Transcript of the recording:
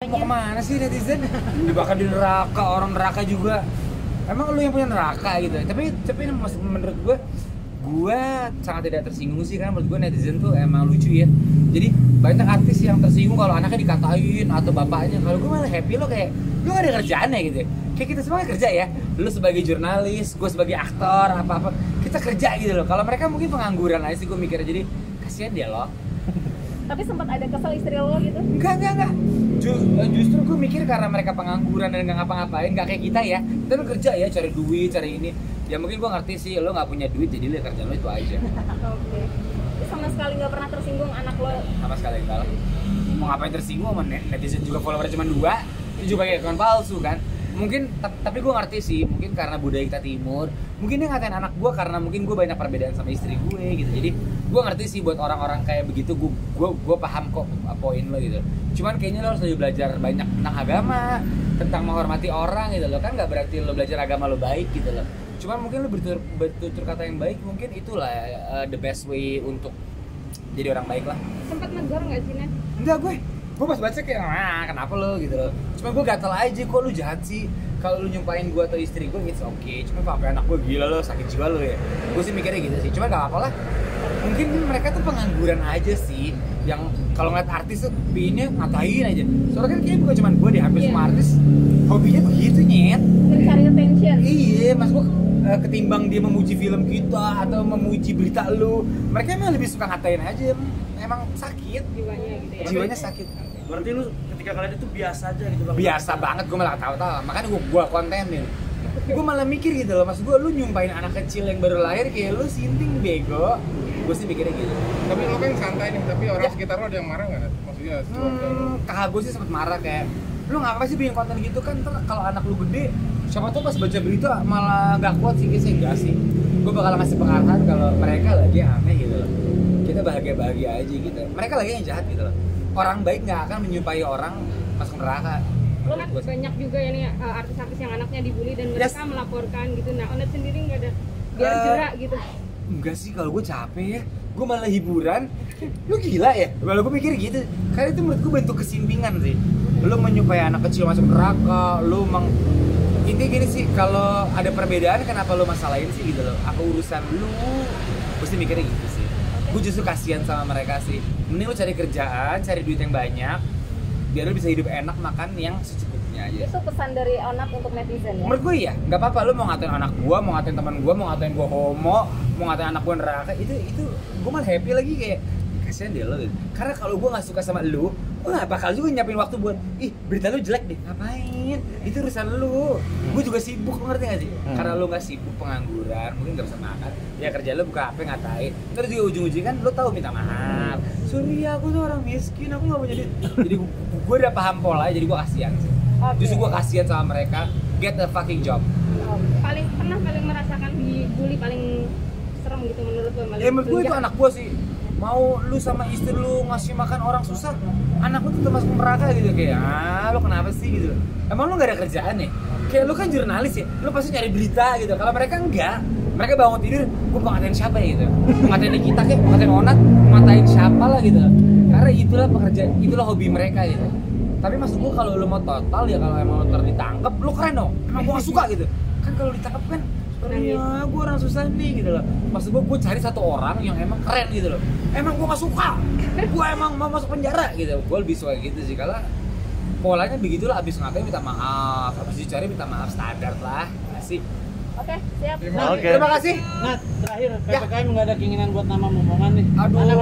Mau ke mana sih netizen? Dibakar di neraka, orang neraka juga. Emang lu yang punya neraka gitu. Tapi tapi mas- menurut gue gue sangat tidak tersinggung sih karena menurut gue netizen tuh emang lucu ya. Jadi banyak artis yang tersinggung kalau anaknya dikatain atau bapaknya. Kalau gue malah happy lo kayak lu gak ada kerjaan ya gitu. ya. Kayak kita semua kerja ya. Lu sebagai jurnalis, gue sebagai aktor, apa-apa. Kita kerja gitu loh. Kalau mereka mungkin pengangguran aja sih gue mikirnya. Jadi kasihan dia loh. Tapi sempat ada kesel istri lo gitu. Enggak, enggak, enggak. Ju- eh, justru gue mikir karena mereka pengangguran dan nggak ngapa-ngapain, nggak kayak kita ya. Kita kan kerja ya, cari duit, cari ini. Ya mungkin gue ngerti sih, lo nggak punya duit, jadi lo kerja lo itu aja. Oke. Terus sama sekali nggak pernah tersinggung anak lo. Sama sekali enggak lah. Mau ngapain tersinggung sama net- netizen juga followernya cuma dua, itu juga kayak akun palsu kan. Mungkin, tap- tapi gue ngerti sih, mungkin karena budaya kita timur, mungkin dia ngatain anak gue karena mungkin gue banyak perbedaan sama istri gue gitu. Jadi gue ngerti sih buat orang-orang kayak begitu, gue gue gue paham kok poin lo gitu. Cuman kayaknya lo harus lebih belajar banyak tentang agama, tentang menghormati orang gitu loh. Kan nggak berarti lo belajar agama lo baik gitu loh. Cuman mungkin lo bertutur, bertutur kata yang baik, mungkin itulah uh, the best way untuk jadi orang baik lah. Sempat negor nggak sih Net? Enggak gue, gue pas baca kayak ah kenapa lo gitu loh. Cuma gue gatel aja kok lu jahat sih. Kalau lu nyumpain gue atau istri gue it's okay. Cuma apa anak gue gila lo sakit jiwa lo ya. Gue sih mikirnya gitu sih. Cuma gak apa lah. Mungkin mereka tuh pengangguran aja sih. Yang kalau ngeliat artis tuh pinnya ngatain aja. Soalnya kan kayaknya bukan cuma gue deh, hampir Iya. semua artis hobinya begitu nyet. Mencari attention. Iya, mas gua eh, ketimbang dia memuji film kita atau memuji berita lu, mereka emang lebih suka ngatain aja. Emang sakit, Jiwanya gitu ya. jiwanya sakit. Berarti lu ketika kalian itu biasa aja gitu bang? Biasa banget gue malah tahu-tahu, makanya gua gua kontenin. Gue malah mikir gitu loh, mas gue lu nyumpain anak kecil yang baru lahir kayak lu sinting bego. Gue sih mikirnya gitu. Tapi lo kan santai nih, tapi orang Ya. sekitar lo ada yang marah nggak? Maksudnya. Hmm, kakak gue sih sempet marah kayak lu ngapa sih bikin konten gitu? Kan ntar kalau anak lu gede siapa tuh pas baca berita malah nggak kuat sih sih enggak sih. Gue bakal ngasih pengarahan kalau mereka lagi aneh gitu loh. Kita bahagia bahagia aja gitu. Mereka lagi yang jahat gitu loh. Orang baik nggak akan menyupai orang masuk neraka. Lo kan banyak juga ya nih uh, artis-artis yang anaknya dibully dan Yes. mereka melaporkan gitu. Nah, Onet sendiri nggak ada biar Eh, jerak gitu. Enggak sih kalau gue capek ya. Gue malah hiburan. Lu gila ya? Kalau gue mikir gitu. Karena itu menurut gue bentuk kesimpingan sih Lu menyupai anak kecil masuk neraka Lu meng... Intinya gini sih Kalau ada perbedaan kenapa lu masalahin sih gitu loh. Apa urusan lu? Gue sih mikirnya gitu sih. Gue justru kasihan sama mereka sih. Mending lu cari kerjaan Cari duit yang banyak Biar lu bisa hidup enak makan yang secukupnya aja. Itu pesan dari Onat untuk netizen ya. menurut gue iya. Nggak apa-apa lu mau ngatain anak gua mau ngatain teman gua mau ngatain gua homo mau ngatain anak gua neraka itu itu gua malah happy lagi kayak kasihan deh lo gitu. karena kalau gua nggak suka sama lu gua nggak bakal juga nyiapin waktu buat ih berita lu jelek deh ngapain? Itu urusan lu. Gua juga sibuk lu ngerti gak sih? Karena lu nggak sibuk pengangguran mungkin nggak bisa makan ya kerja lu buka HP ngatain. Terus juga ujung-ujungnya kan lu tahu minta maaf sorry aku tuh orang miskin aku nggak punya duit jadi gua, gua udah paham pola jadi gua kasihan sih. Oke. justru gua kasihan sama mereka. Get a fucking job. Oke. Paling pernah paling merasakan dibully paling serem gitu menurut lo? Paling ya menurut gue itu anak gue sih mau lu sama istri lu ngasih makan orang susah anak lu tuh masuk neraka gitu kayak ah lu kenapa sih? gitu. Emang lu gak ada kerjaan ya? Kayak lu kan jurnalis ya lu pasti nyari berita gitu. Kalau mereka enggak mereka bangun tidur gue ngatain siapa ya? gitu. Ngatain kita kayak ngatain onat ngatain siapa lah gitu. Karena itulah pekerjaan itulah hobi mereka gitu. Tapi maksud gue kalau lu mau total ya kalau emang lu ntar ditangkep lu keren dong. Emang gue suka gitu. Kan kalau ditangkep kan Iya, gue orang susah nih gitu loh. Maksud gue, gue cari satu orang yang emang keren gitu loh. Emang gue gak suka. Gue emang mau masuk penjara gitu. Gue lebih suka gitu sih. Karena polanya begitulah. Abis ngapain minta maaf. Abis dicari minta maaf standar lah. Asik. Oke, siap. Terima Nah, Oke. Terima kasih. Nah, terakhir Ya. PPKM nggak ada keinginan buat nama momongan nih. Aduh. Anak